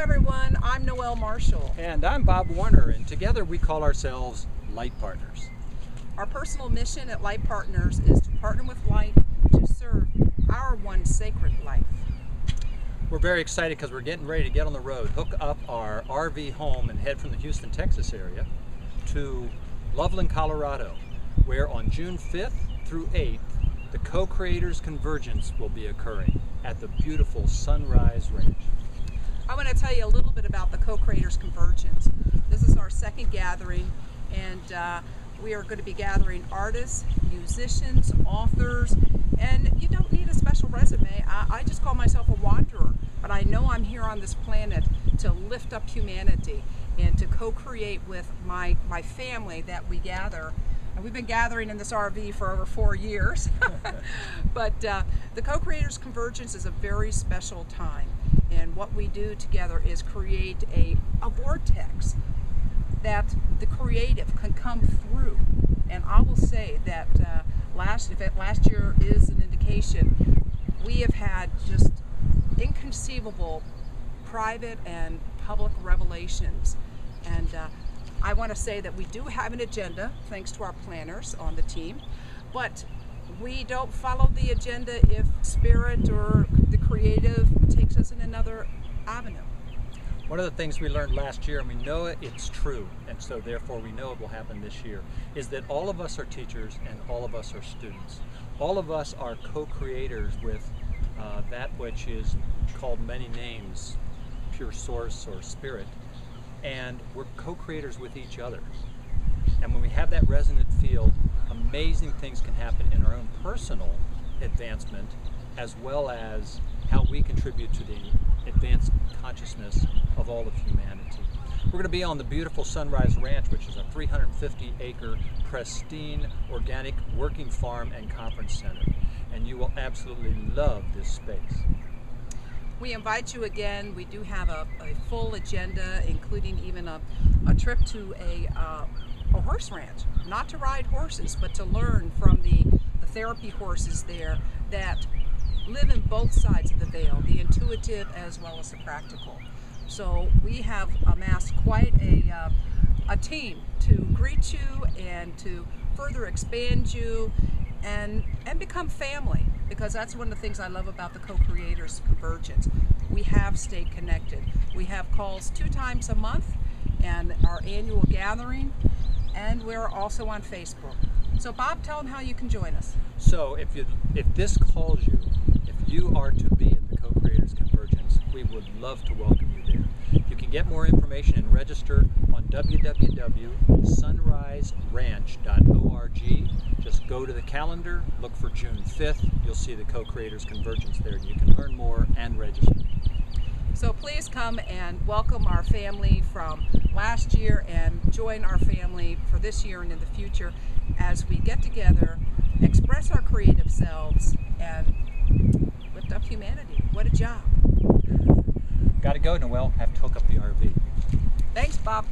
everyone. I'm Noel Marshall. And I'm Bob Warner, and together we call ourselves Light Partners. Our personal mission at Light Partners is to partner with light to serve our one sacred life. We're very excited because we're getting ready to get on the road, hook up our RV home, and head from the Houston, Texas area to Loveland, Colorado, where on June 5th through 8th, the co-creators convergence will be occurring at the beautiful Sunrise Ranch. I want to tell you a little bit about the Co-Creators Convergence. This is our second gathering and uh, we are going to be gathering artists, musicians, authors, and you don't need a special resume. I, I just call myself a wanderer, but I know I'm here on this planet to lift up humanity and to co-create with my, my family that we gather and we've been gathering in this RV for over four years. but uh, the Co-Creators Convergence is a very special time. And what we do together is create a, a vortex that the creative can come through. And I will say that uh, last, if last year is an indication, we have had just inconceivable private and public revelations. And uh, I want to say that we do have an agenda, thanks to our planners on the team, but we don't follow the agenda if spirit or the creative takes us in another avenue. One of the things we learned last year, and we know it, it's true, and so therefore we know it will happen this year, is that all of us are teachers and all of us are students. All of us are co-creators with uh, that which is called many names, pure source or spirit, and we're co-creators with each other. And when we have that resonant field, amazing things can happen in our own personal advancement as well as how we contribute to the advanced consciousness of all of humanity. We're going to be on the beautiful Sunrise Ranch, which is a 350 acre pristine organic working farm and conference center. And you will absolutely love this space. We invite you again. We do have a, a full agenda, including even a, a trip to a, uh, a horse ranch. Not to ride horses, but to learn from the, the therapy horses there that live in both sides of the veil, the as well as the practical. So we have amassed quite a, uh, a team to greet you and to further expand you and, and become family because that's one of the things I love about the co-creators convergence. We have stayed connected. We have calls two times a month and our annual gathering and we're also on Facebook. So Bob, tell them how you can join us. So if you if this calls you, if you are to be at the Co-Creators we would love to welcome you there. You can get more information and register on www.sunriseranch.org just go to the calendar, look for June 5th. You'll see the Co-Creators Convergence there. You can learn more and register. So please come and welcome our family from last year and join our family for this year and in the future as we get together, express our creative selves, and lift up humanity. What a job. Gotta go, Noel. Have to hook up the RV. Thanks, Bob.